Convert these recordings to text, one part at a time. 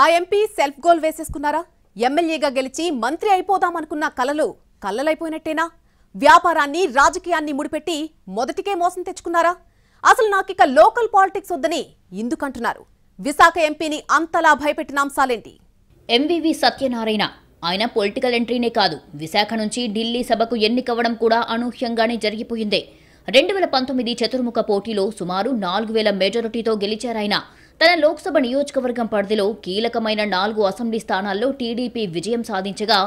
ఆ MP self goal వేసేసుకున్నారా? ఎమ్మెల్యేగా గెలిచి మంత్రి అయిపోదామనుకున్న కలలు కల్లలైపోయినట్టేనా వ్యాపారాన్ని రాజకీయాన్ని ముడిపెట్టి మొదటికే మోసం తెచ్చుకున్నారా? అసలు నాకిక లోకల్ పాలిటిక్స్ వద్దని ఎందుకంటున్నారు? విశాఖ ఎంపీని అంతలా భయపెట్టిన అంశాలేంటి? ఎంవివి సత్యనారాయణ. ఆయన పొలిటికల్ ఎంట్రీనే కాదు. విశాఖ నుంచి ఢిల్లీ సభకు ఎన్నికవ్వడం కూడా అనూహ్యంగానే జరిగిపోయిందే. రెండు వేల పంతొమ్మిది చతుర్ముఖ పోటీలో సుమారు నాలుగు వేల మెజారిటీతో గెలిచారాయన. తన లోక్సభ నియోజకవర్గం పరిధిలో కీలకమైన నాలుగు అసెంబ్లీ స్థానాల్లో టీడీపీ విజయం సాధించగా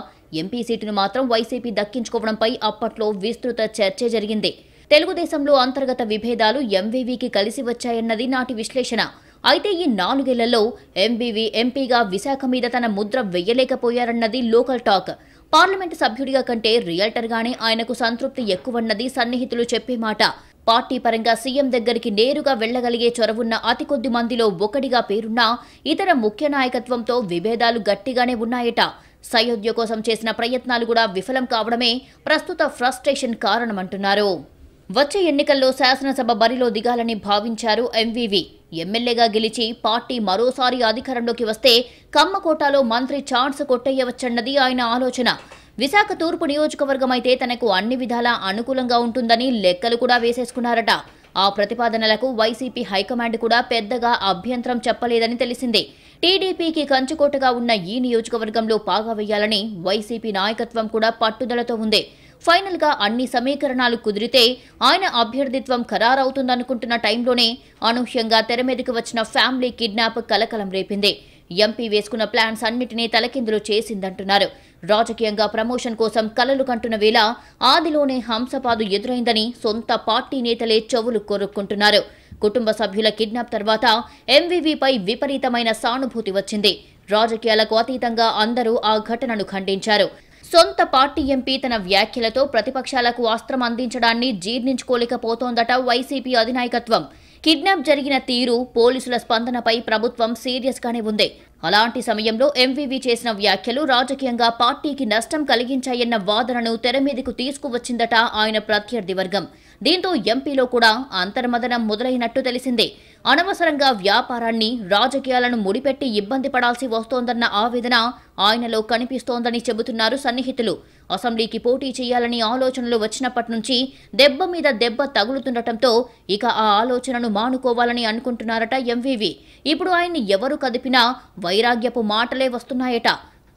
ఎంపీ సీటును మాత్రం వైసీపీ దక్కించుకోవడంపై అప్పట్లో విస్తృత చర్చ జరిగింది. తెలుగుదేశంలో అంతర్గత విభేదాలు ఎంవీవీకి కలిసి వచ్చాయన్నది నాటి విశ్లేషణ. అయితే ఈ నాలుగేళ్ళలో ఎంబీవీ ఎంపీగా విశాఖ మీద తన ముద్ర వెయ్యలేకపోయారన్నది లోకల్ టాక్. పార్లమెంటు సభ్యుడిగా కంటే రియల్టర్గానే ఆయనకు సంతృప్తి ఎక్కువన్నది సన్నిహితులు చెప్పే మాట. పార్టీ పరంగా సీఎం దగ్గరికి నేరుగా వెళ్ళగలిగే చొరవున్న అతి కొద్ది మందిలో ఒకటిగా పేరున్నా ఇతర ముఖ్య నాయకత్వంతో విభేదాలు గట్టిగానే ఉన్నాయట. సయోధ్య కోసం చేసిన ప్రయత్నాలు కూడా విఫలం కావడమే ప్రస్తుత ఫ్రస్ట్రేషన్ కారణమంటున్నారు. వచ్చే ఎన్నికల్లో శాసనసభ బరిలో దిగాలని భావించారు ఎంవీవీ. ఎమ్మెల్యేగా గెలిచి పార్టీ మరోసారి అధికారంలోకి వస్తే కమ్మకోటలో మంత్రి ఛాన్స్ కొట్టేయవచ్చన్నది ఆయన ఆలోచన. విశాఖ తూర్పు నియోజకవర్గం అయితే తనకు అన్ని విధాలా అనుకూలంగా ఉంటుందని లెక్కలు కూడా వేసేసుకున్నారట. ఆ ప్రతిపాదనలకు వైసీపీ హైకమాండ్ కూడా పెద్దగా అభ్యంతరం చెప్పలేదని తెలిసింది. టీడీపీకి కంచుకోటగా ఉన్న ఈ నియోజకవర్గంలో పాగా వేయాలని వైసీపీ నాయకత్వం కూడా పట్టుదలతో ఉంది. ఫైనల్గా అన్ని సమీకరణాలు కుదిరితే ఆయన అభ్యర్థిత్వం ఖరారవుతుందనుకుంటున్న టైంలోనే అనూహ్యంగా తెరమీదకి వచ్చిన ఫ్యామిలీ కిడ్నాప్ కలకలం రేపింది. ఎంపీ వేసుకున్న ప్లాన్స్ అన్నిటినీ తలకిందులు చేసిందంటున్నారు. రాజకీయంగా ప్రమోషన్ కోసం కలలు కంటున్న వేళ ఆదిలోనే హంసపాదు ఎదురైందని సొంత పార్టీ నేతలే చెవులు కొరుక్కుంటున్నారు. కుటుంబ సభ్యుల కిడ్నాప్ తర్వాత ఎంవీవీపై విపరీతమైన సానుభూతి వచ్చింది. రాజకీయాలకు అతీతంగా అందరూ ఆ ఘటనను ఖండించారు. సొంత పార్టీ ఎంపీ తన వ్యాఖ్యలతో ప్రతిపక్షాలకు అస్త్రం అందించడాన్ని జీర్ణించుకోలేకపోతోందట వైసీపీ అధినాయకత్వం. కిడ్నాప్ జరిగిన తీరు పోలీసుల స్పందనపై ప్రభుత్వం సీరియస్ గానే ఉంది. అలాంటి సమయంలో ఎంవీవీ చేసిన వ్యాఖ్యలు రాజకీయంగా పార్టీకి నష్టం కలిగించాయన్న వాదనను తెరమీదకు తీసుకువచ్చిందట ఆయన ప్రత్యర్థి వర్గం. దీంతో ఎంపీలో కూడా అంతర్మదనం మొదలైనట్టు తెలిసిందే. అనవసరంగా వ్యాపారాన్ని రాజకీయాలను ముడిపెట్టి ఇబ్బంది పడాల్సి వస్తోందన్న ఆవేదన ఆయనలో కనిపిస్తోందని చెబుతున్నారు సన్నిహితులు. అసెంబ్లీకి పోటీ చేయాలని ఆలోచనలు వచ్చినప్పటి నుంచి దెబ్బ మీద దెబ్బ తగులుతుండటంతో ఇక ఆ ఆలోచనను మానుకోవాలని అనుకుంటున్నారట ఎంవివి. ఇప్పుడు ఆయన్ని ఎవరు కదిపినా వైరాగ్యపు మాటలే వస్తున్నాయట.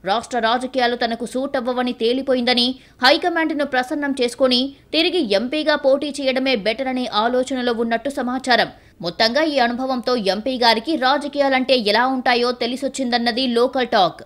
రాష్ట్ర రాజకీయాలు తనకు సూట్ అవ్వవని తేలిపోయిందని హైకమాండ్ను ప్రసన్నం చేసుకుని తిరిగి ఎంపీగా పోటీ చేయడమే బెటర్ అనే ఆలోచనలో ఉన్నట్టు సమాచారం. మొత్తంగా ఈ అనుభవంతో ఎంపీ గారికి రాజకీయాలంటే ఎలా ఉంటాయో తెలిసొచ్చిందన్నది లోకల్ టాక్.